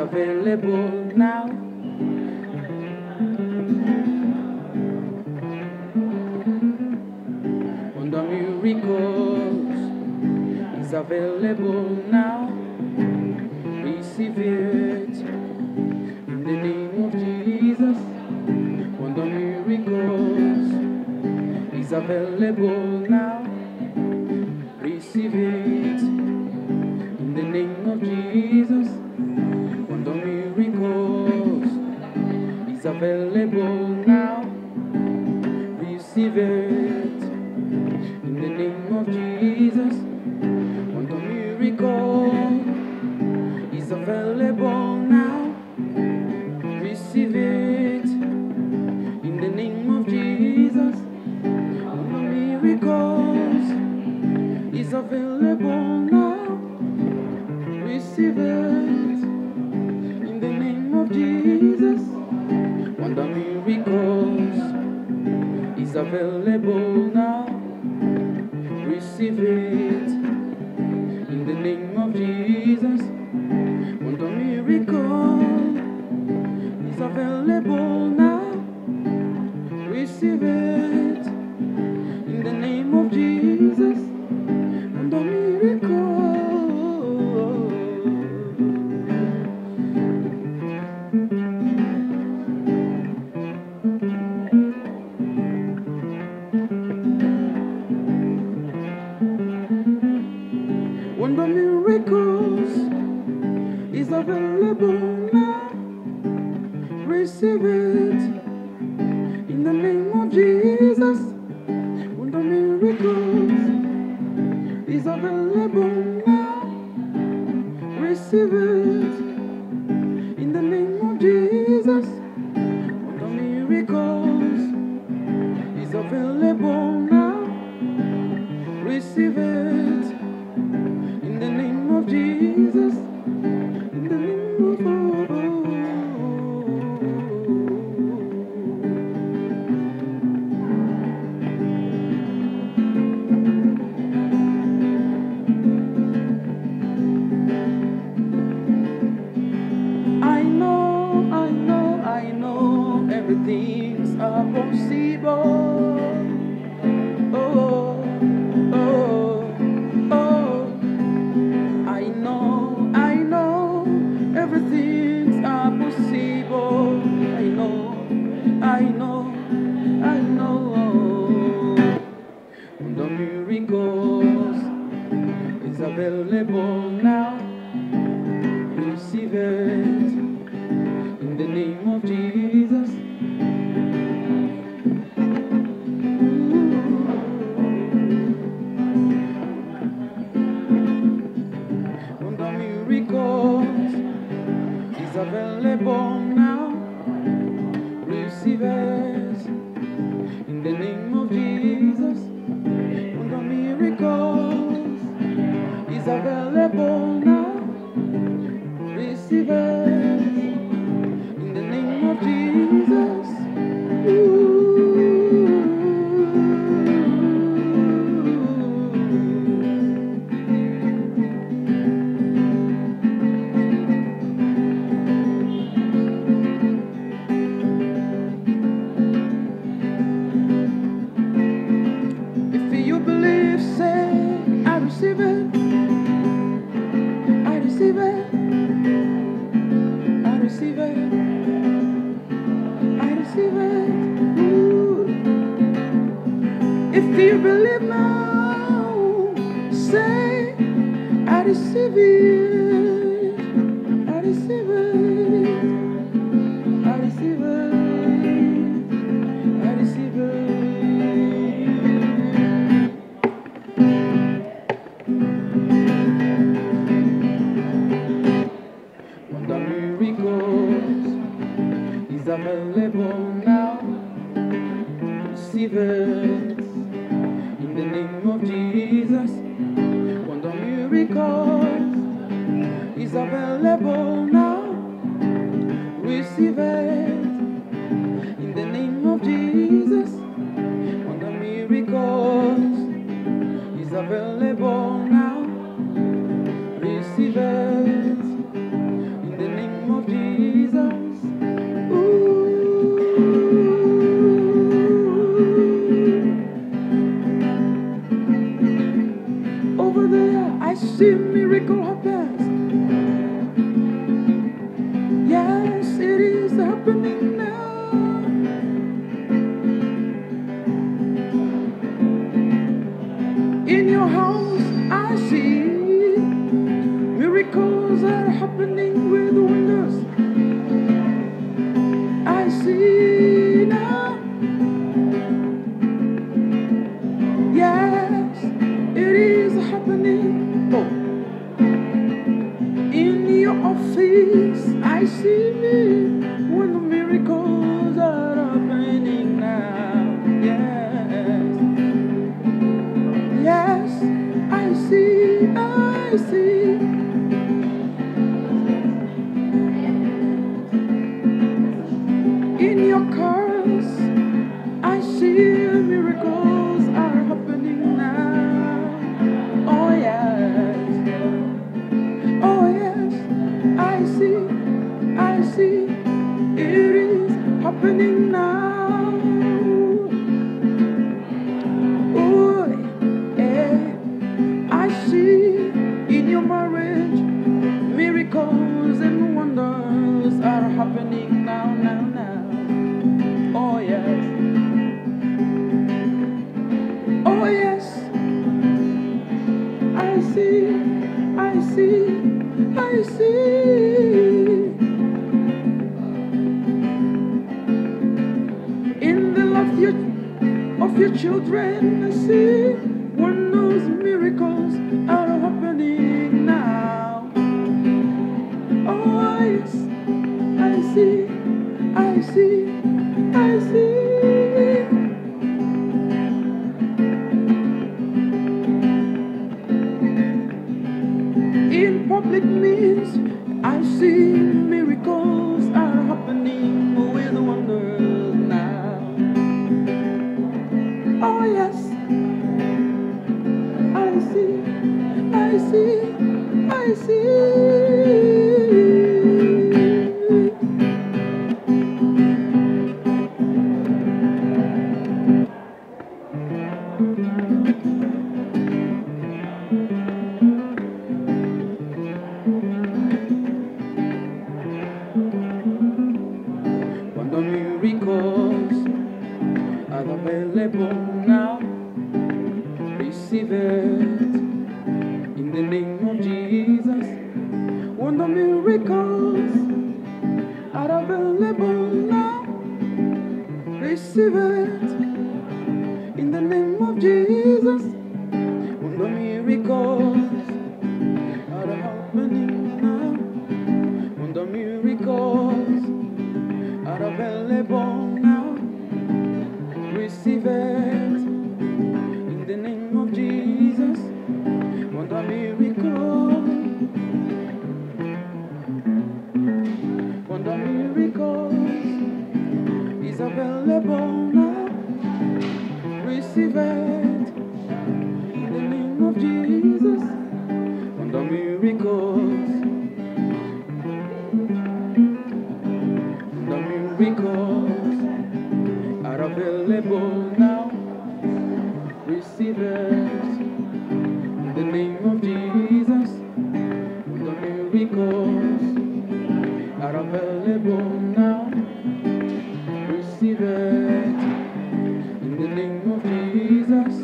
available now. Wonder miracles is available now. Receive it in the name of Jesus. Wonder miracles is available now. Receive it available now. Receive it in the name of Jesus. Wonder miracle is available now. Receive it in the name of Jesus. Wonder miracles is available now. Receive it available now. Receive it in the name of Jesus. Wonder miracle Receive it in the name of Jesus. Wonder miracles is available now. Receive it you believe now, say, I receive it. I receive it. I receive it. I receive it. Wonder miracles is available now. Receive it see miracle happen. Yes, it is happening now. In your house, I see miracles are happening with. see a miracle. see, I see. In the love your, of your children, I see when those miracles are happening now. Oh, I, I see, I see, I see. Shiva. available now. Receive it in the name of Jesus. The miracles are available now. Receive it in the name of Jesus.